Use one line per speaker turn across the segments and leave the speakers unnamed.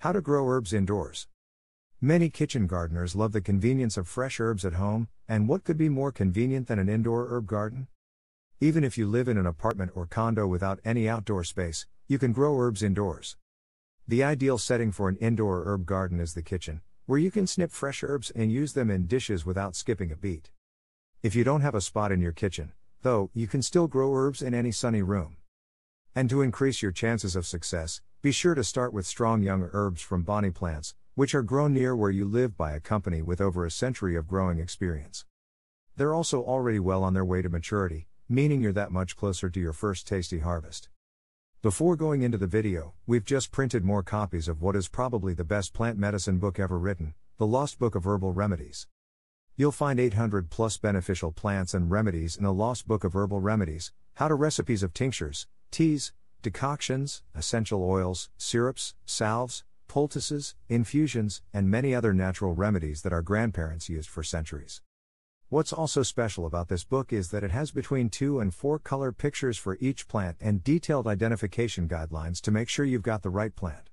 How to grow herbs indoors. Many kitchen gardeners love the convenience of fresh herbs at home, and what could be more convenient than an indoor herb garden? Even if you live in an apartment or condo without any outdoor space, you can grow herbs indoors. The ideal setting for an indoor herb garden is the kitchen, where you can snip fresh herbs and use them in dishes without skipping a beat. If you don't have a spot in your kitchen, though, you can still grow herbs in any sunny room. And to increase your chances of success, be sure to start with strong young herbs from Bonnie plants, which are grown near where you live by a company with over a century of growing experience. They're also already well on their way to maturity, meaning you're that much closer to your first tasty harvest. Before going into the video, we've just printed more copies of what is probably the best plant medicine book ever written, The Lost Book of Herbal Remedies. You'll find 800 plus beneficial plants and remedies in the Lost Book of Herbal Remedies, how to recipes of tinctures, teas, decoctions, essential oils, syrups, salves, poultices, infusions, and many other natural remedies that our grandparents used for centuries. What's also special about this book is that it has between two and four color pictures for each plant and detailed identification guidelines to make sure you've got the right plant.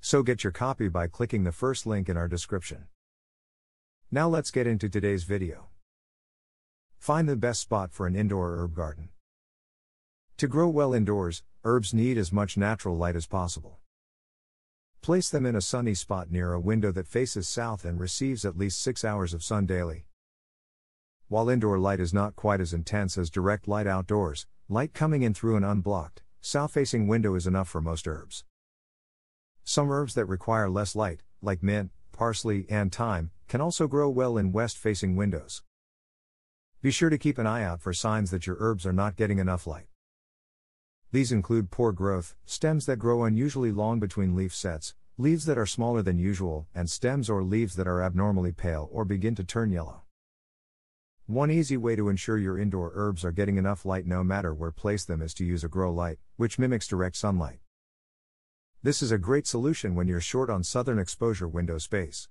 So get your copy by clicking the first link in our description. Now let's get into today's video. Find the best spot for an indoor herb garden. To grow well indoors, herbs need as much natural light as possible. Place them in a sunny spot near a window that faces south and receives at least 6 hours of sun daily. While indoor light is not quite as intense as direct light outdoors, light coming in through an unblocked, south facing window is enough for most herbs. Some herbs that require less light, like mint, parsley, and thyme, can also grow well in west facing windows. Be sure to keep an eye out for signs that your herbs are not getting enough light. These include poor growth, stems that grow unusually long between leaf sets, leaves that are smaller than usual, and stems or leaves that are abnormally pale or begin to turn yellow. One easy way to ensure your indoor herbs are getting enough light no matter where place them is to use a grow light, which mimics direct sunlight. This is a great solution when you're short on southern exposure window space.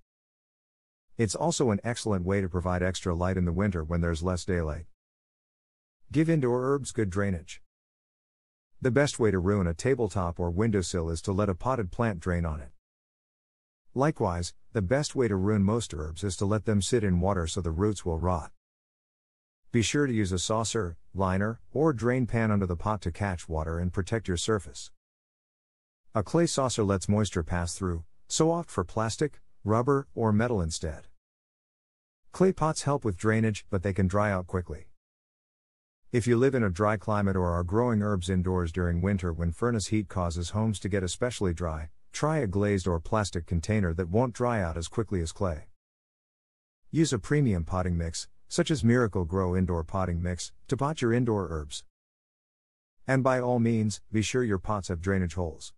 It's also an excellent way to provide extra light in the winter when there's less daylight. Give indoor herbs good drainage. The best way to ruin a tabletop or windowsill is to let a potted plant drain on it. Likewise, the best way to ruin most herbs is to let them sit in water so the roots will rot. Be sure to use a saucer, liner, or drain pan under the pot to catch water and protect your surface. A clay saucer lets moisture pass through, so opt for plastic, rubber, or metal instead. Clay pots help with drainage, but they can dry out quickly. If you live in a dry climate or are growing herbs indoors during winter when furnace heat causes homes to get especially dry, try a glazed or plastic container that won't dry out as quickly as clay. Use a premium potting mix, such as Miracle-Gro Indoor Potting Mix, to pot your indoor herbs. And by all means, be sure your pots have drainage holes.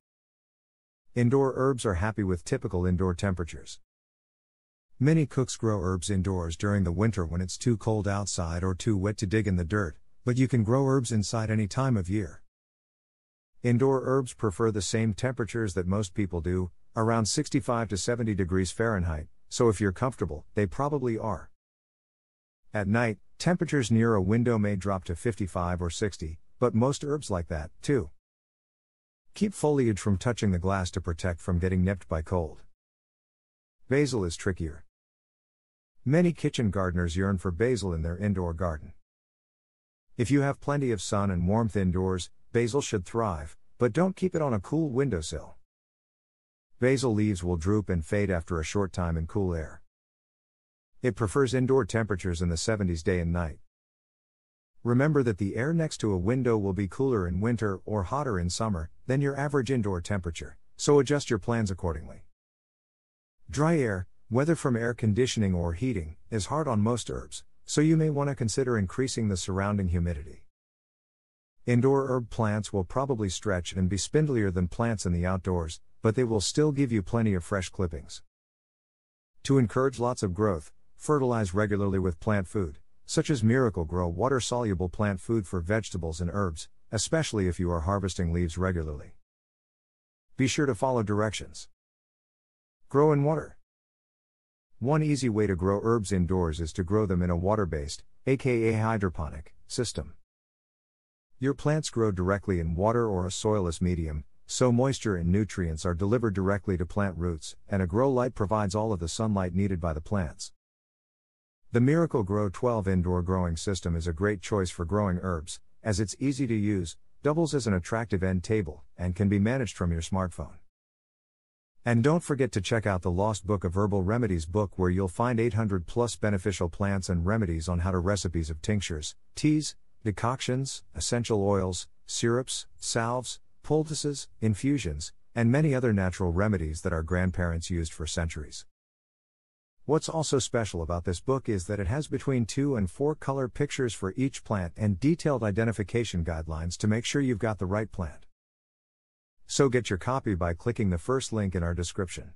Indoor herbs are happy with typical indoor temperatures. Many cooks grow herbs indoors during the winter when it's too cold outside or too wet to dig in the dirt, but you can grow herbs inside any time of year. Indoor herbs prefer the same temperatures that most people do, around 65 to 70 degrees Fahrenheit, so if you're comfortable, they probably are. At night, temperatures near a window may drop to 55 or 60, but most herbs like that, too. Keep foliage from touching the glass to protect from getting nipped by cold. Basil is trickier. Many kitchen gardeners yearn for basil in their indoor garden. If you have plenty of sun and warmth indoors, basil should thrive, but don't keep it on a cool windowsill. Basil leaves will droop and fade after a short time in cool air. It prefers indoor temperatures in the 70s day and night. Remember that the air next to a window will be cooler in winter or hotter in summer than your average indoor temperature, so adjust your plans accordingly. Dry air, whether from air conditioning or heating, is hard on most herbs, so you may want to consider increasing the surrounding humidity. Indoor herb plants will probably stretch and be spindlier than plants in the outdoors, but they will still give you plenty of fresh clippings. To encourage lots of growth, fertilize regularly with plant food, such as Miracle-Gro water soluble plant food for vegetables and herbs, especially if you are harvesting leaves regularly. Be sure to follow directions. Grow in water. One easy way to grow herbs indoors is to grow them in a water based, aka hydroponic, system. Your plants grow directly in water or a soilless medium, so moisture and nutrients are delivered directly to plant roots, and a grow light provides all of the sunlight needed by the plants. The Miracle-Gro 12 indoor growing system is a great choice for growing herbs, as it's easy to use, doubles as an attractive end table, and can be managed from your smartphone. And don't forget to check out the Lost Book of Herbal Remedies book where you'll find 800 plus beneficial plants and remedies on how to recipes of tinctures, teas, decoctions, essential oils, syrups, salves, poultices, infusions, and many other natural remedies that our grandparents used for centuries. What's also special about this book is that it has between two and four color pictures for each plant and detailed identification guidelines to make sure you've got the right plant. So get your copy by clicking the first link in our description.